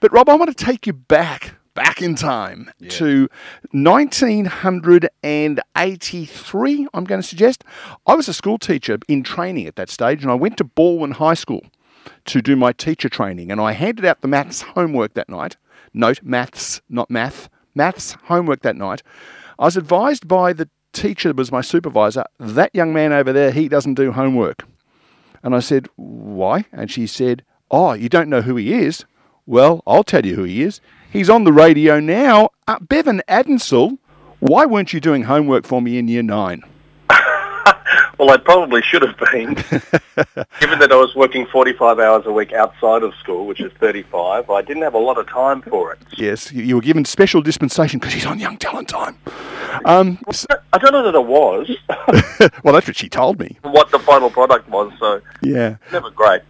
But Rob, I want to take you back, back in time to 1983. I'm going to suggest. I was a school teacher in training at that stage, and I went to Balwyn High School to do my teacher training, and I handed out the maths homework that night. Note maths, not math. Maths homework that night. I was advised by the teacher that was my supervisor, that young man over there, he doesn't do homework. And I said, Why? And she said, Oh, you don't know who he is? Well, I'll tell you who he is. He's on the radio now. Uh, Beven Addinsall. Why weren't you doing homework for me in year nine? Well, I probably should have been, given that I was working 45 hours a week outside of school, which is 35. I didn't have a lot of time for it. Yes, you were given special dispensation because he's on Young Talent Time. Um, I don't know that it was well, that's what she told me. what the final product was, so Yeah. never great.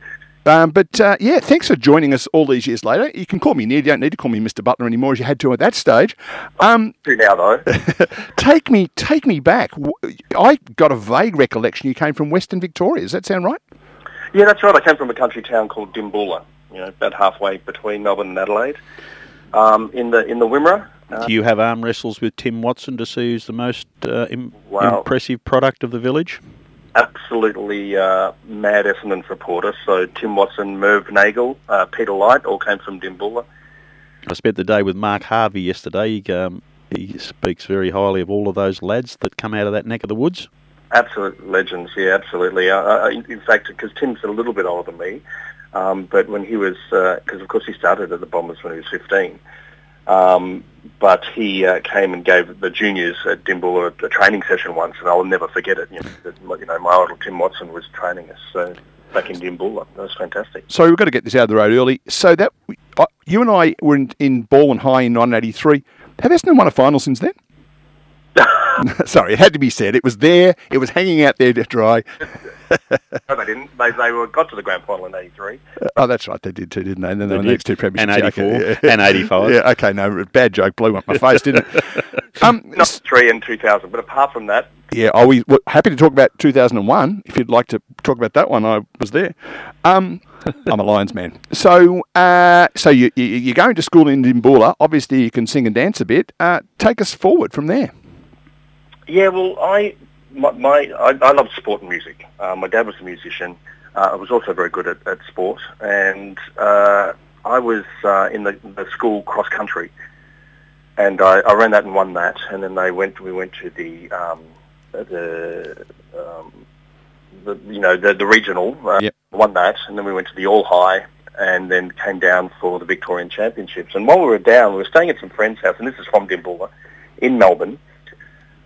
Um, but uh, yeah, thanks for joining us all these years later. You can call me Ned. You don't need to call me Mr. Butler anymore as you had to at that stage. Um, Do now though. take me, take me back. I got a vague recollection you came from Western Victoria. Does that sound right? yeah, that's right. I came from a country town called Dimboola, you know, about halfway between Melbourne and Adelaide. Um, in the in the Wimmera, uh, Do you have arm wrestles with Tim Watson to see who's the most uh, Im- Wow. impressive product of the village? Absolutely uh, mad Essendon supporter. So Tim Watson, Merv Neagle, uh, Peter Light all came from Dimboola. I spent the day with Mark Harvey yesterday. He, um, he speaks very highly of all of those lads that come out of that neck of the woods. Absolute legends, yeah, absolutely. Uh, uh, in in fact, because Tim's a little bit older than me, um, but when he was, because of course he started at the Bombers when he was 15, um, but he uh, came and gave the juniors at Dimboola a, a training session once, and I'll never forget it. You know, you know my idol Tim Watson was training us so back in Dimboola. That was fantastic. So we've got to get this out of the road early. So that uh, you and I were in, in and High in 1983. Have Essendon won a final since then? Sorry, it had to be said. It was there. It was hanging out there to dry. No, they didn't. They, they were, got to the grand final in '83. Oh, that's right. They did too, didn't they? And then they They were did. next two premierships. And 84, okay, yeah. and 85. Yeah, okay. No, bad joke. Blew up my face, didn't it? Um, Not three and 2000, but apart from that, yeah, I was well, happy to talk about 2001. If you'd like to talk about that one, I was there. Um, I'm a Lions man. So, uh, so you, you, you're going to school in Dimboola. Obviously, you can sing and dance a bit. Uh, take us forward from there. Yeah, well, I my, my I, I love sport and music. Uh, my dad was a musician. Uh, I was also very good at, at sport, and uh, I was uh, in the, the school cross country, and I, I ran that and won that. And then they went. We went to the um, the um, the you know the the regional. Uh, Yep. Won that, and then we went to the All High, and then came down for the Victorian Championships. And while we were down, we were staying at some friend's house, and this is from Dimboola, in Melbourne.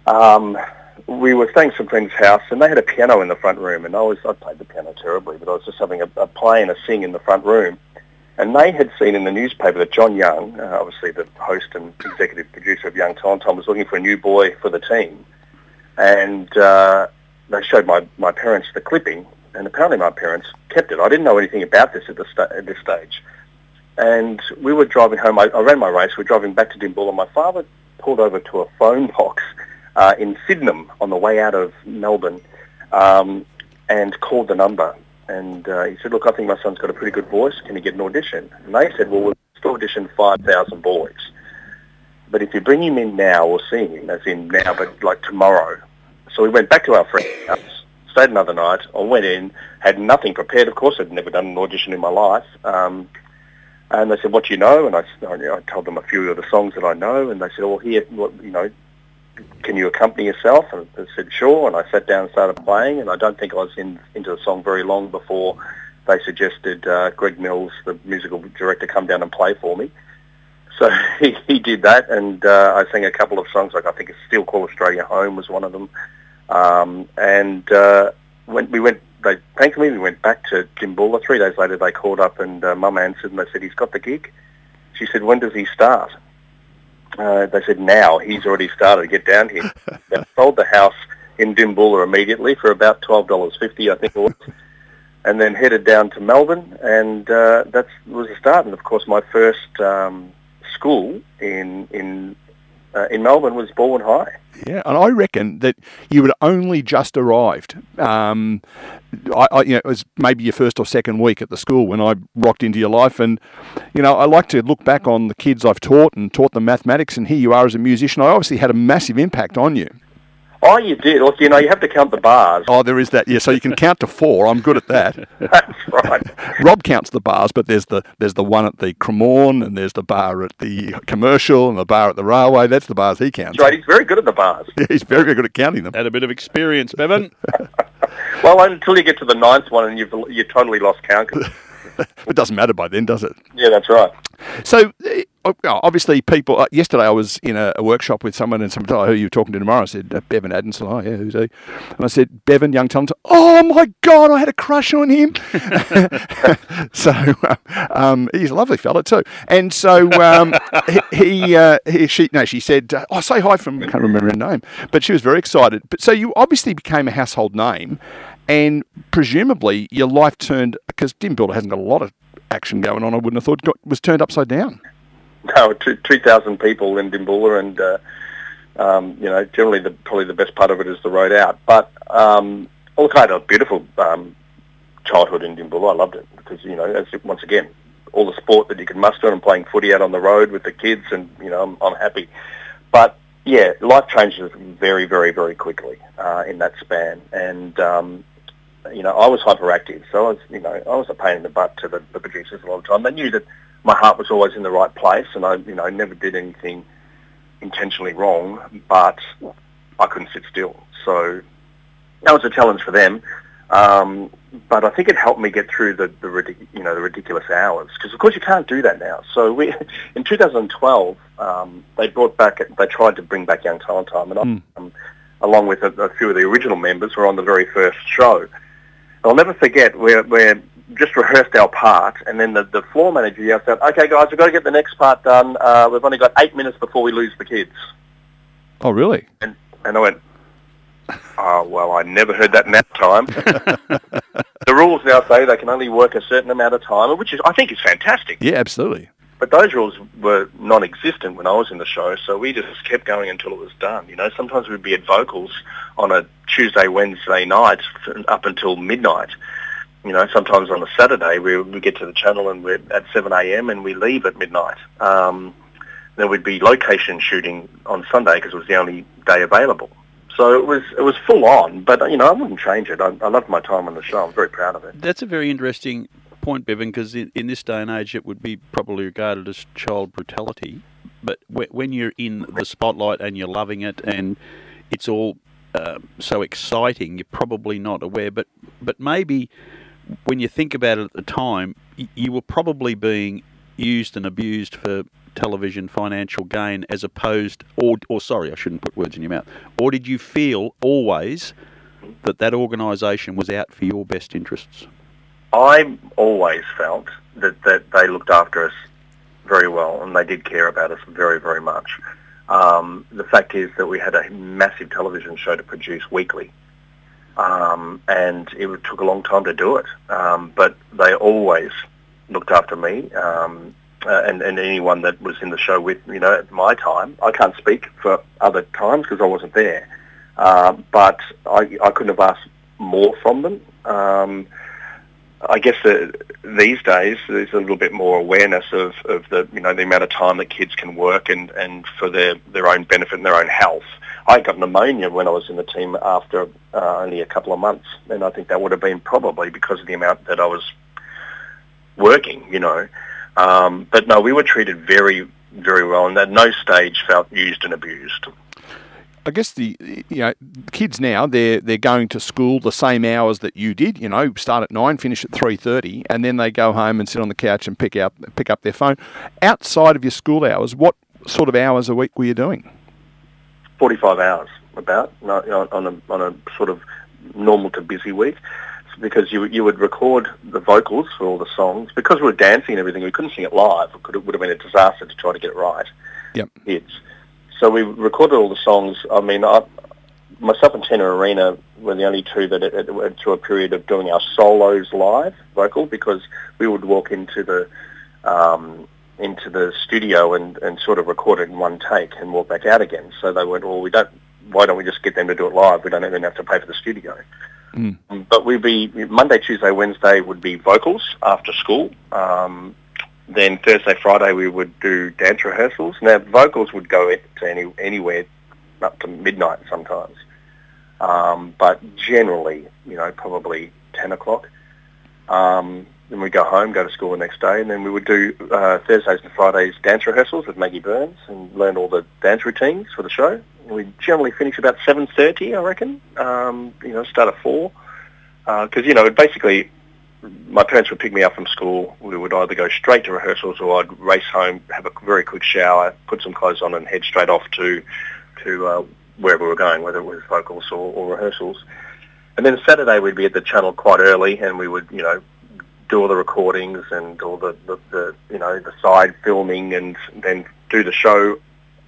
Um, we were staying at some friend's house, and they had a piano in the front room, and I was I played the piano terribly, but I was just having a, a play and a sing in the front room. And they had seen in the newspaper that John Young, uh, obviously the host and executive producer of Young Talent Time, was looking for a new boy for the team. And uh, they showed my, my parents the clipping, and apparently my parents kept it. I didn't know anything about this at, the sta- at this stage. And we were driving home. I, I ran my race. We were driving back to Dimboola, and my father pulled over to a phone box uh, in Sydenham on the way out of Melbourne um, and called the number. And uh, he said, look, I think my son's got a pretty good voice. Can he get an audition? And they said, well, we'll still audition 5,000 boys. But if you bring him in now we'll see him, as in now, but like tomorrow. So we went back to our friend's house, stayed another night. I went in, had nothing prepared. Of course, I'd never done an audition in my life. Um, and they said, what do you know? And I, I told them a few of the songs that I know. And they said, well, here, you know, can you accompany yourself? And I said, sure. And I sat down and started playing. And I don't think I was in, into the song very long before they suggested uh, Greg Mills, the musical director, come down and play for me. So he, he did that, and uh, I sang a couple of songs, like I think it's Still Call Australia Home was one of them. Um, and uh, when we went, they thanked me, we went back to Dimboola. Three days later, they called up, and uh, Mum answered, and they said, he's got the gig. She said, when does he start? Uh, they said, now. He's already started. To get down here. they sold the house in Dimboola immediately for about $12.50, I think it was and then headed down to Melbourne, and uh, that was the start. And of course, my first um, school in in uh, in Melbourne was Balwyn High. Yeah, and I reckon that you had only just arrived. Um, I, I, you know, it was maybe your first or second week at the school when I rocked into your life, and you know, I like to look back on the kids I've taught and taught them mathematics, and here you are as a musician. I obviously had a massive impact on you. Oh, you did. Oh, Look, you know, you have to count the bars. Oh, there is that. Yeah, so you can count to four. I'm good at that. That's right. Rob counts the bars, but there's the there's the one at the Cremorne, and there's the bar at the commercial, and the bar at the railway. That's the bars he counts. That's right. He's very good at the bars. Yeah, he's very, very good at counting them. Had a bit of experience, Beven. well, until you get to the ninth one and you've you totally lost count. it doesn't matter by then, does it? Yeah, that's right. So, uh, obviously, people. Uh, yesterday, I was in a, a, workshop with someone, and someone, oh, who are you talking to tomorrow? I said, uh, Beven Addinsall. Oh, yeah, who's he? And I said, Beven, young talent. Oh, my God, I had a crush on him. so, uh, um, he's a lovely fella, too. And so, um, he, he, uh, he, she, no, she said, oh, say hi from, I can't remember her name, but she was very excited. But so you obviously became a household name, and presumably your life turned, because Dimboola hasn't got a lot of action going on, I wouldn't have thought, got, was turned upside down. No, 2,000 people in Dimboola and, uh, um, you know, generally the, probably the best part of it is the road out. But, um, look, had a beautiful um, childhood in Dimboola. I loved it because, you know, as, once again, all the sport that you can muster and playing footy out on the road with the kids and, you know, I'm, I'm happy. But, yeah, life changes very, very, very quickly uh, in that span. And, um, you know, I was hyperactive, so I was, you know, I was a pain in the butt to the, the producers a lot of the time. They knew that my heart was always in the right place, and I, you know, never did anything intentionally wrong, but I couldn't sit still. So that was a challenge for them. Um, but I think it helped me get through the, the you know the ridiculous hours because of course you can't do that now. So we in 2012 um, they brought back they tried to bring back Young Talent Time and mm. I, um, along with a, a, few of the original members were on the very first show. I'll never forget we're, we're just rehearsed our part, and then the, the floor manager yelled out, "Okay, guys, we've got to get the next part done. Uh, we've only got eight minutes before we lose the kids." Oh, really? And and I went, "Oh, well, I never heard that in that time." the rules now say they can only work a certain amount of time, which is I think is fantastic. Yeah, absolutely. But those rules were non-existent when I was in the show, so we just kept going until it was done. You know, sometimes we'd be at vocals on a Tuesday, Wednesday night up until midnight. You know, sometimes on a Saturday we, we get to the channel and we're at 7 a.m. and we leave at midnight. Um, then we'd be location shooting on Sunday because it was the only day available. So it was it was full on, but you know I wouldn't change it. I, I loved my time on the show. I'm very proud of it. That's a very interesting point, Beven, because in, in, this day and age it would be probably regarded as child brutality. But when you're in the spotlight and you're loving it and it's all uh, so exciting, you're probably not aware. But but maybe when you think about it at the time, you were probably being used and abused for television financial gain as opposed or or sorry I shouldn't put words in your mouth or did you feel always that that organisation was out for your best interests I always felt that, that they looked after us very well and they did care about us very, very much. Um, the fact is that we had a massive television show to produce weekly. Um, and it took a long time to do it. Um, but they always looked after me um, uh, and, and anyone that was in the show with, you know, at my time. I can't speak for other times because I wasn't there. Uh, but I, I couldn't have asked more from them. I guess uh, these days there's a little bit more awareness of, of the you know the amount of time that kids can work and, and for their, their own benefit and their own health. I got pneumonia when I was in the team after uh, only a couple of months, and I think that would have been probably because of the amount that I was working, you know. Um, but no, we were treated very, very well, and at no stage felt used and abused. I guess the you know kids now they're they're going to school the same hours that you did. You know, start at nine, finish at three thirty, and then they go home and sit on the couch and pick out pick up their phone. Outside of your school hours, what sort of hours a week were you doing? Forty five hours, about on a on a sort of normal to busy week. Because you you would record the vocals for all the songs. Because we were dancing and everything, we couldn't sing it live. It, could, it would have been a disaster to try to get it right. Yep. It's so we recorded all the songs. I mean, I, myself and Tina Arena were the only two that went through a period of doing our solos live vocal because we would walk into the um, into the studio and, and sort of record it in one take and walk back out again. So they went, well, we don't. Why don't we just get them to do it live? We don't even have to pay for the studio. Mm. But we'd be Monday, Tuesday, Wednesday would be vocals after school. Um, then Thursday, Friday we would do dance rehearsals. Now vocals would go to any anywhere up to midnight sometimes, um, but generally, you know, probably ten o'clock. Um, then we'd go home, go to school the next day, and then we would do uh, Thursdays and Fridays dance rehearsals with Maggie Burns and learn all the dance routines for the show. We generally finish about 7.30, I reckon, um, you know, start at 4. Because, uh, you know, it basically my parents would pick me up from school. We would either go straight to rehearsals or I'd race home, have a very quick shower, put some clothes on and head straight off to, to uh, wherever we were going, whether it was vocals or, or rehearsals. And then Saturday we'd be at the channel quite early and we would, you know, do all the recordings and all the, the, the you know the side filming and then do the show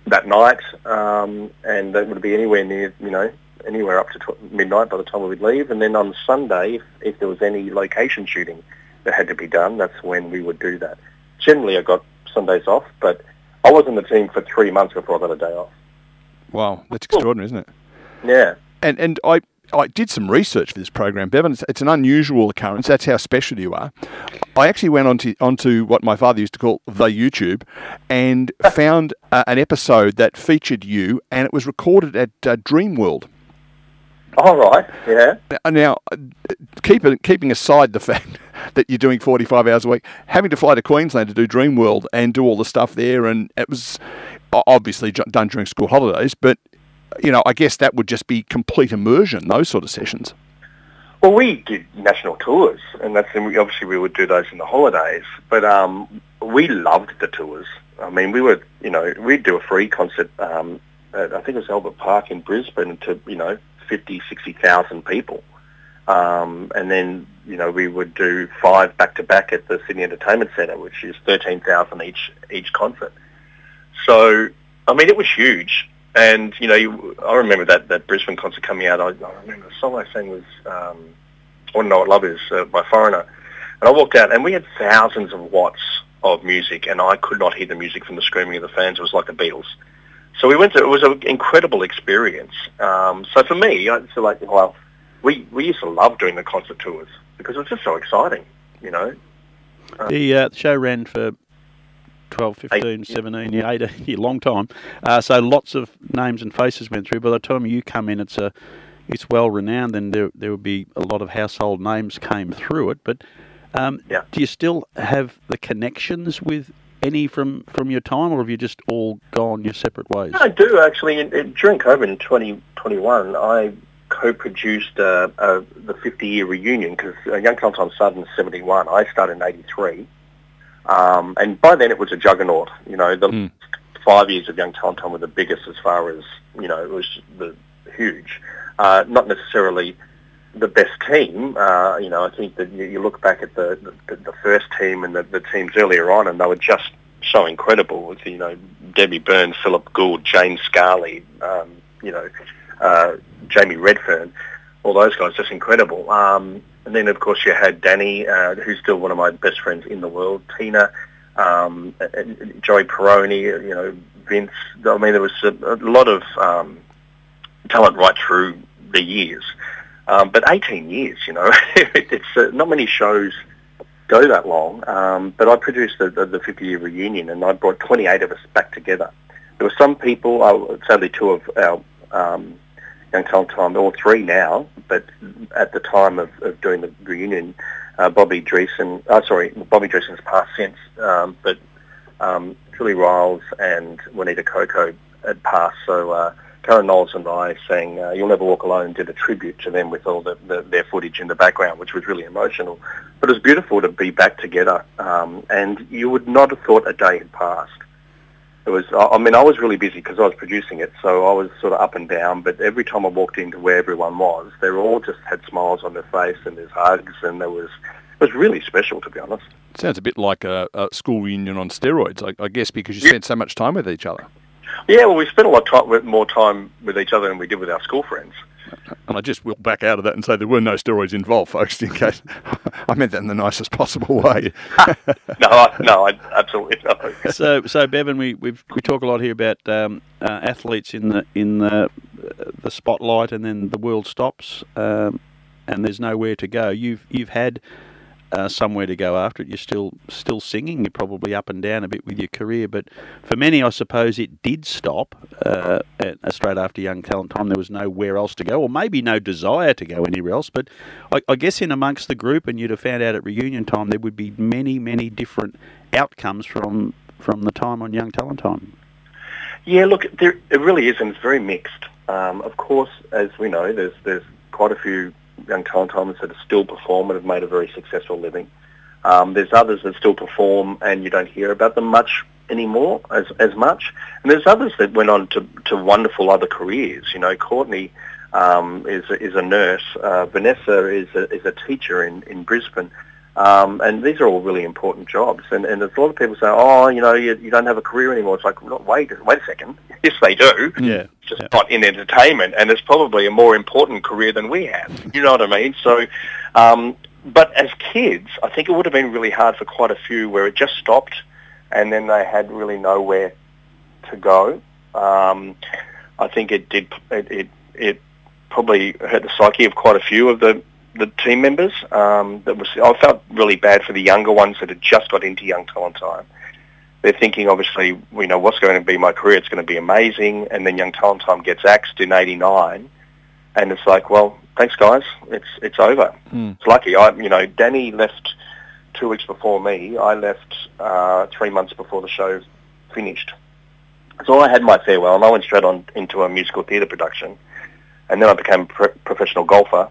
that night um, and that would be anywhere near you know anywhere up to tw- midnight by the time we would leave and then on Sunday if, if there was any location shooting that had to be done that's when we would do that generally I got Sundays off but I was in the team for three months before I got a day off wow that's extraordinary isn't it yeah and and I I did some research for this program, Beven. It's, it's, an unusual occurrence. That's how special you are. I actually went onto onto what my father used to call the YouTube, and found uh, an episode that featured you, and it was recorded at uh, Dreamworld. All right. Yeah. Now, uh, keep, keeping aside the fact that you're doing 45 hours a week, having to fly to Queensland to do Dreamworld and do all the stuff there, and it was obviously done during school holidays, but you know, I guess that would just be complete immersion, those sort of sessions. Well, we did national tours, and that's and we, obviously we would do those in the holidays. But um, we loved the tours. I mean, we would, you know, we'd do a free concert. Um, at, I think it was Albert Park in Brisbane to you know 50, 60,000 people, um, and then you know we would do five back to back at the Sydney Entertainment Centre, which is thirteen thousand each each concert. So I mean, it was huge. And you know, you, I remember that that Brisbane concert coming out. I, I remember the song I sang was um, "I Want to Know What Love Is" uh, by Foreigner, and I walked out, and we had thousands of watts of music, and I could not hear the music from the screaming of the fans. It was like the Beatles. So we went to. It was an incredible experience. Um, so for me, I feel like well, we we used to love doing the concert tours because it was just so exciting. You know. The, uh, the show ran for 12, 15, 17, yeah, 18, yeah, long time. Uh, so lots of names and faces went through. By the time you come in, it's a it's well renowned, and there there would be a lot of household names came through it. But um, yeah. do you still have the connections with any from, from your time, or have you just all gone your separate ways? I do actually. In, in, during COVID in 2021, I co-produced uh, uh, the 50-year reunion because uh, Young Talent Time started in 71. I started in 83. Um, and by then it was a juggernaut. You know, the mm. five years of Young Talent Time were the biggest as far as, you know, it was the huge. Uh, not necessarily the best team. Uh, you know, I think that you, look back at the, the, the first team and the, the teams earlier on and they were just so incredible you know, Debbie Byrne, Philip Gould, Jane Scali, um, you know, uh, Jamie Redfern, all those guys, just incredible. Um, and then, of course, you had Danny, uh, who's still one of my best friends in the world, Tina, um, Joey Perrone, you know, Vince. I mean, there was a, a lot of um, talent right through the years. Um, but 18 years, you know, it's uh, not many shows go that long. Um, but I produced the, the, the 50-year reunion, and I brought 28 of us back together. There were some people, uh, sadly two of our um, young talent time, all three now, but at the time of, of doing the reunion, uh, Bobby Driessen, uh, sorry, Bobby Driessen's passed since, um, but um, Julie Ryles and Juanita Coco had passed, so uh, Karen Knowles and I sang uh, You'll Never Walk Alone did a tribute to them with all the, the, their footage in the background, which was really emotional. But it was beautiful to be back together, um, and you would not have thought a day had passed it was, I mean, I was really busy because I was producing it, so I was sort of up and down, but every time I walked into where everyone was, they all just had smiles on their face and there's hugs and there was, it was really special, to be honest. Sounds a bit like a, a school reunion on steroids, I, I guess, because you yeah. spent so much time with each other. Yeah, well, we spent a lot of time, more time with each other than we did with our school friends. And I just will back out of that and say there were no steroids involved, folks, in case I meant that in the nicest possible way. no, I, no, I, absolutely not. so, so Beven, we we we talk a lot here about um, uh, athletes in the in the the spotlight, and then the world stops, um, and there's nowhere to go. You've you've had uh, somewhere to go after it. You're still still singing. You're probably up and down a bit with your career, but for many, I suppose it did stop uh, at, uh, straight after Young Talent Time. There was nowhere else to go, or maybe no desire to go anywhere else. But I, I guess in amongst the group, and you'd have found out at reunion time, there would be many, many different outcomes from from the time on Young Talent Time. Yeah, look, there, it really is, and it's very mixed. Um, of course, as we know, there's there's quite a few young talent timers that still perform and have made a very successful living. Um, there's others that still perform and you don't hear about them much anymore as as much. And there's others that went on to, to wonderful other careers. You know, Courtney um, is a, is a nurse. Uh, Vanessa is a, is a teacher in in Brisbane. Um, and these are all really important jobs. And, and there's a lot of people say, oh, you know, you, you don't have a career anymore. It's like, well, wait, wait a second. Yes, they do. Yeah. It's just yeah. not in entertainment. And it's probably a more important career than we have. You know what I mean? So, um, but as kids, I think it would have been really hard for quite a few where it just stopped and then they had really nowhere to go. Um, I think it did, it, it, it probably hurt the psyche of quite a few of the the team members. Um, that was I felt really bad for the younger ones that had just got into Young Talent Time. They're thinking, obviously, you know, what's going to be my career? It's going to be amazing. And then Young Talent Time gets axed in '89, and it's like, well, thanks, guys. It's it's over. Mm. It's lucky. I, you know, Danny left two weeks before me. I left uh, three months before the show finished. So I had my farewell, and I went straight on into a musical theatre production, and then I became a pro- professional golfer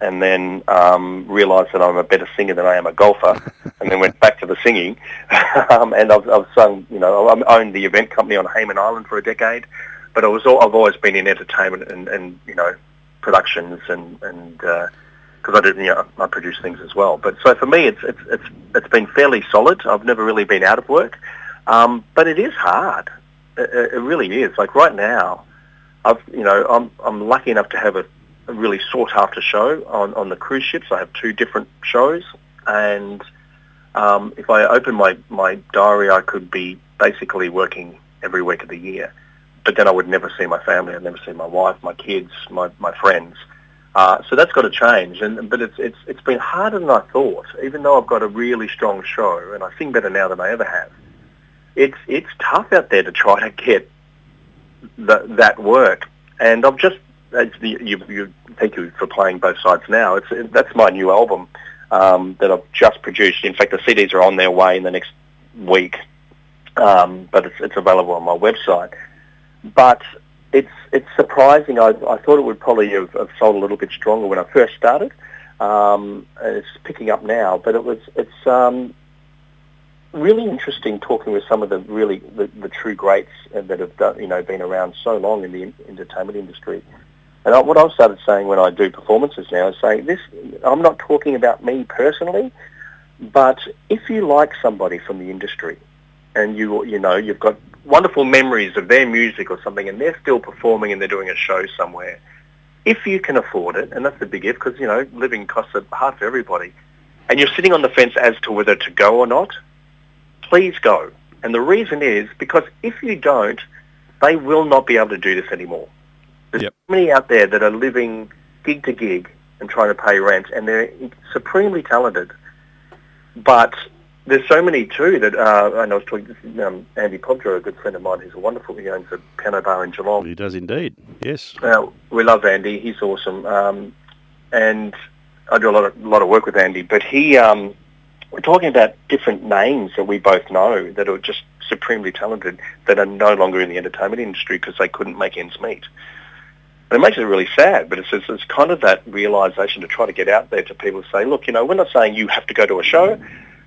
and then um, realised that I'm a better singer than I am a golfer, and then went back to the singing. um, and I've, I've sung, you know, I owned the event company on Hayman Island for a decade, but I was all, I've always been in entertainment and, and you know productions and and because uh, I did you know I produce things as well. But so for me, it's it's it's it's been fairly solid. I've never really been out of work, um, but it is hard. It, it really is. Like right now, I've you know I'm I'm lucky enough to have a really sought after show on, on the cruise ships. I have two different shows and um, if I open my, my diary I could be basically working every week of the year. But then I would never see my family, I'd never see my wife, my kids, my, my friends. Uh, so that's got to change, and but it's it's it's been harder than I thought. Even though I've got a really strong show, and I sing better now than I ever have, it's it's tough out there to try to get the, that work. And I've just you, you, thank you for playing both sides now. It's that's my new album um, that I've just produced. In fact, the CDs are on their way in the next week, um, but it's, it's available on my website. But it's it's surprising. I, I thought it would probably have, have sold a little bit stronger when I first started. Um, it's picking up now, but it was it's um, really interesting talking with some of the really the, the true greats that have done, you know been around so long in the entertainment industry and what I've started saying when I do performances now is saying this, I'm not talking about me personally, but if you like somebody from the industry and you, you know, you've got wonderful memories of their music or something and they're still performing and they're doing a show somewhere, if you can afford it, and that's the big if, because, you know, living costs are heart for everybody, and you're sitting on the fence as to whether to go or not, please go. And the reason is because if you don't, they will not be able to do this anymore. Many out there that are living gig to gig and trying to pay rent, and they're supremely talented. But there's so many too that uh, I I was talking to um, Andy Podger, a good friend of mine, who's a wonderful. He owns a piano bar in Geelong. He does indeed. Yes. Uh, we love Andy. He's awesome, um, and I do a lot of a lot of work with Andy. But he, um, we're talking about different names that we both know that are just supremely talented that are no longer in the entertainment industry because they couldn't make ends meet. And it makes it really sad, but it's, it's, it's kind of that realization to try to get out there to people say, look, you know, we're not saying you have to go to a show,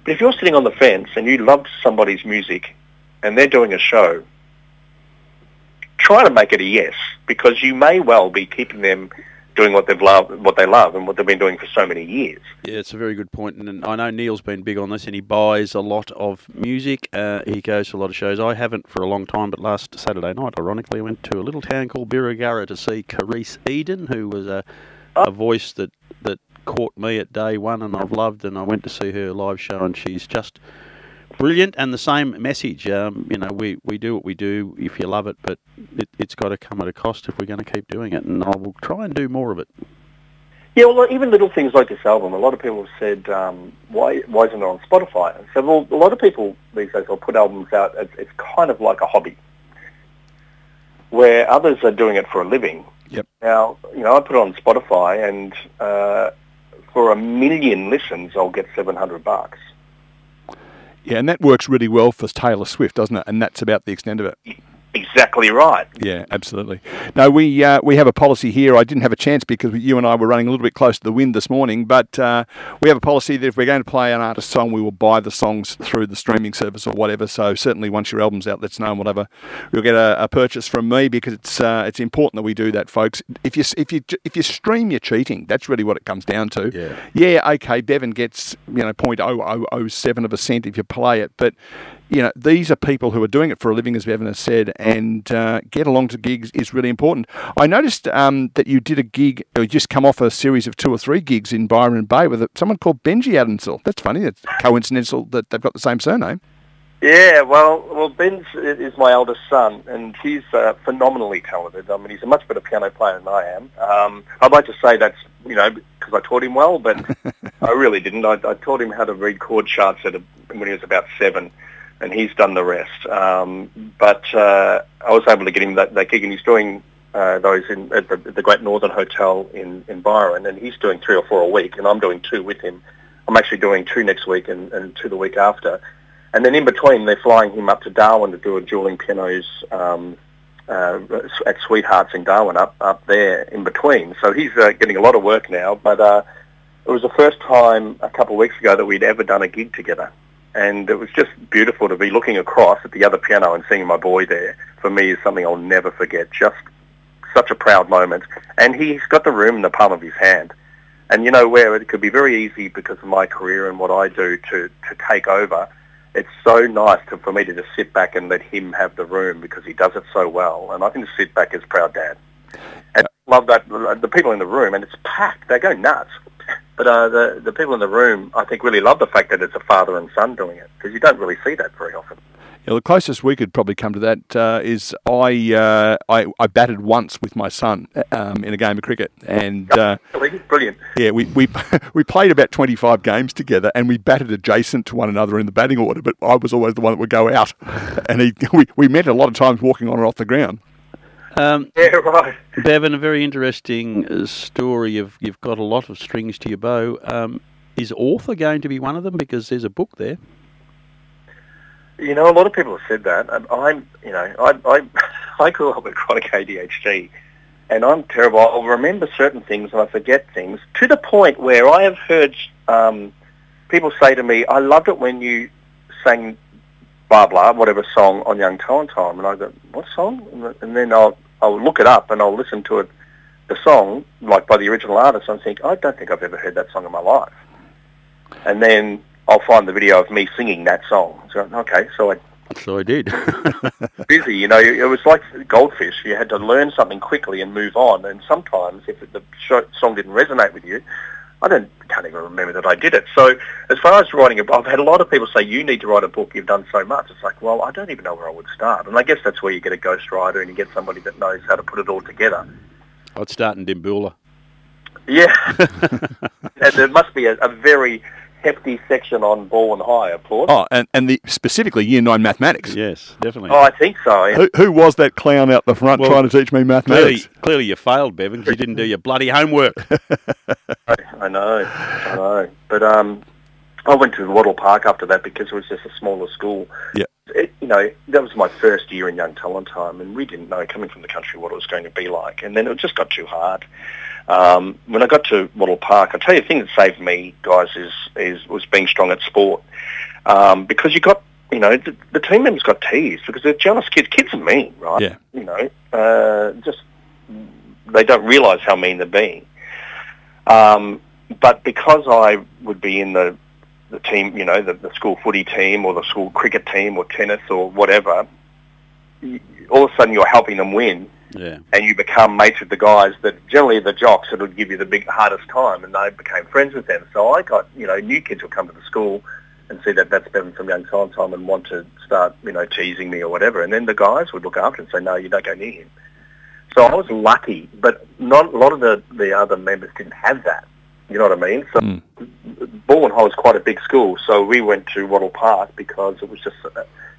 but if you're sitting on the fence and you love somebody's music and they're doing a show, try to make it a yes because you may well be keeping them doing what they've loved, what they love, and what they've been doing for so many years. Yeah, it's a very good point, and I know Neil's been big on this, and he buys a lot of music. Uh, he goes to a lot of shows. I haven't for a long time, but last Saturday night, ironically, I went to a little town called Birregurra to see Karise Eden, who was a, a voice that that caught me at day one, and I've loved. And I went to see her live show, and she's just brilliant. And the same message, um, you know, we, we do what we do if you love it, but it, it's got to come at a cost if we're going to keep doing it. And I will try and do more of it. Yeah, well, even little things like this album, a lot of people have said, um, why, why isn't it on Spotify? And so, well, a lot of people these days will put albums out, it's, it's kind of like a hobby, where others are doing it for a living. Yep. Now, you know, I put it on Spotify, and uh, for a million listens, I'll get 700 bucks. Yeah, and that works really well for Taylor Swift, doesn't it? And that's about the extent of it. Exactly right. Yeah, absolutely. No, we uh, we have a policy here. I didn't have a chance because you and I were running a little bit close to the wind this morning, but uh, we have a policy that if we're going to play an artist song, we will buy the songs through the streaming service or whatever. So certainly, once your album's out, let's know and whatever. You'll get a, a purchase from me because it's uh, it's important that we do that, folks. If you if you if you stream, you're cheating. That's really what it comes down to. Yeah. Yeah. Okay. Beven gets you know point oh oh oh seven of a cent if you play it, but you know, these are people who are doing it for a living, as Beven has said, and uh, get along to gigs is really important. I noticed um, that you did a gig, or just come off a series of two or three gigs in Byron Bay with someone called Benji Addinsall. That's funny. It's coincidental that they've got the same surname. Yeah, well, well, Ben's is my eldest son, and he's uh, phenomenally talented. I mean, he's a much better piano player than I am. Um, I'd like to say that's you know because I taught him well, but I really didn't. I, I taught him how to read chord charts at a, when he was about seven and he's done the rest. Um, but uh, I was able to get him that, that gig, and he's doing uh, those in at the, the, Great Northern Hotel in, in Byron, and he's doing three or four a week, and I'm doing two with him. I'm actually doing two next week and, and two the week after. And then in between, they're flying him up to Darwin to do a dueling pianos um, uh, at Sweethearts in Darwin, up up there in between. So he's uh, getting a lot of work now. But uh, it was the first time a couple of weeks ago that we'd ever done a gig together and it was just beautiful to be looking across at the other piano and seeing my boy there. For me, is something I'll never forget. Just such a proud moment, and he's got the room in the palm of his hand. And you know where it could be very easy because of my career and what I do to to take over. It's so nice to, for me to just sit back and let him have the room because he does it so well, and I can just sit back as proud dad. And love that the people in the room, and it's packed. They go nuts. But uh, the the people in the room, I think, really love the fact that it's a father and son doing it because you don't really see that very often. Yeah, the closest we could probably come to that uh, is I, uh, I I batted once with my son um, in a game of cricket, and uh, brilliant. Yeah, we we we played about twenty five games together, and we batted adjacent to one another in the batting order. But I was always the one that would go out, and he we, we met a lot of times walking on and off the ground. Um, yeah, right. Beven, a very interesting uh, story. You've, you've got a lot of strings to your bow. Um, is author going to be one of them? Because there's a book there. You know, a lot of people have said that. I'm, you know, I, I, I grew up with chronic ADHD, and I'm terrible. I'll remember certain things and I forget things to the point where I have heard um, people say to me, "I loved it when you sang blah blah whatever song on Young Talent Time, and I go, what song? And then I'll I'll look it up and I'll listen to it, the song like by the original artist, and think I don't think I've ever heard that song in my life. And then I'll find the video of me singing that song. So okay, so I. So I did. busy, you know. It was like goldfish. You had to learn something quickly and move on. And sometimes, if the song didn't resonate with you, I don't can't even remember that I did it. So as far as writing a book, I've had a lot of people say you need to write a book. You've done so much. It's like, well, I don't even know where I would start. And I guess that's where you get a ghostwriter and you get somebody that knows how to put it all together. I'd start in Dimboola. Yeah, and there must be a, a very hefty section on Balwyn High, of course. Oh, and, and the, specifically Year 9 mathematics. Yes, definitely. Oh, I think so. Yeah. Who, who was that clown out the front well, trying to teach me mathematics? Clearly, clearly you failed, Beven, because you didn't do your bloody homework. I, I know, I know. But um, I went to Wattle Park after that because it was just a smaller school. Yeah. It, you know, that was my first year in Young Talent Time, and we didn't know, coming from the country, what it was going to be like. And then it just got too hard. Um, when I got to Wattle Park, I tell you, the thing that saved me, guys, is is was being strong at sport um, because you got you know the, the, team members got teased because they're jealous kids. Kids are mean, right? Yeah. You know, uh, just they don't realise how mean they're being. Um, but because I would be in the the team, you know, the, the school footy team or the school cricket team or tennis or whatever, all of a sudden you're helping them win Yeah. and you become mates with the guys that generally are the jocks that would give you the big hardest time and they became friends with them. So I got, you know, new kids would come to the school and see that that's Beven from Young Talent Time and want to start, you know, teasing me or whatever. And then the guys would look after and say, no, you don't go near him. So I was lucky, but not a lot of the, the other members didn't have that. You know what I mean? So Mm. Balwyn High was quite a big school, so we went to Wattle Park because it was just, uh,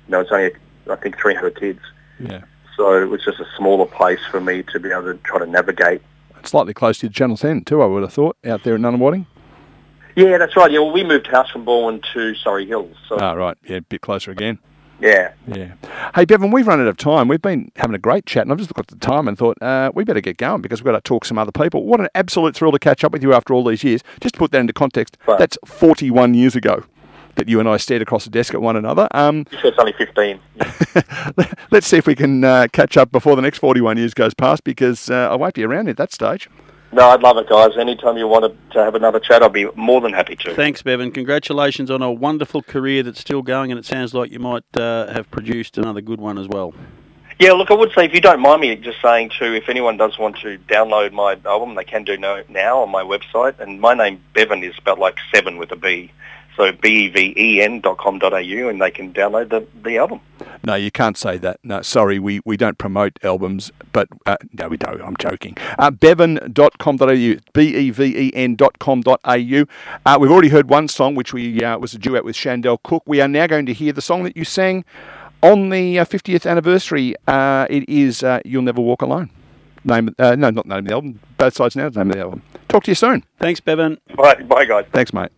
you know, it's only, I think, 300 kids. Yeah. So it was just a smaller place for me to be able to try to navigate. Slightly close to Channel 10 too, I would have thought, out there in Nunawading. Yeah, that's right. Yeah, well, we moved house from Balwyn to Surrey Hills. So, Ah, right. Yeah, a bit closer again. yeah. Yeah. Hey, Beven, we've run out of time. We've been having a great chat, and I've just looked at the time and thought uh, we better get going because we've got to talk to some other people. What an absolute thrill to catch up with you after all these years. Just to put that into context, that's 41 years ago that you and I stared across the desk at one another. Um, You said it's only 15. let's see if we can uh, catch up before the next 41 years goes past because uh, I won't be around at that stage. No, I'd love it, guys. Anytime you wanted to have another chat, I'd be more than happy to. Thanks, Beven. Congratulations on a wonderful career that's still going, and it sounds like you might uh, have produced another good one as well. Yeah, look, I would say if you don't mind me just saying too, if anyone does want to download my album, they can do now on my website. And my name, Beven, is spelled like seven with a B. So B-E-V-E-N dot com dot au, and they can download the, the album. No, you can't say that. No, sorry, we, we don't promote albums, but uh, no, we don't. I'm joking. Uh, beven.com.au, B-E-V-E-N.com.au. Uh, we've already heard one song, which we uh, was a duet with Shandell Cook. We are now going to hear the song that you sang on the uh, 50th anniversary. Uh, it is uh, You'll Never Walk Alone. Name, uh, no, not name of the album. Both sides now. Name of the album. Talk to you soon. Thanks, Beven. All right, bye, guys. Thanks, mate.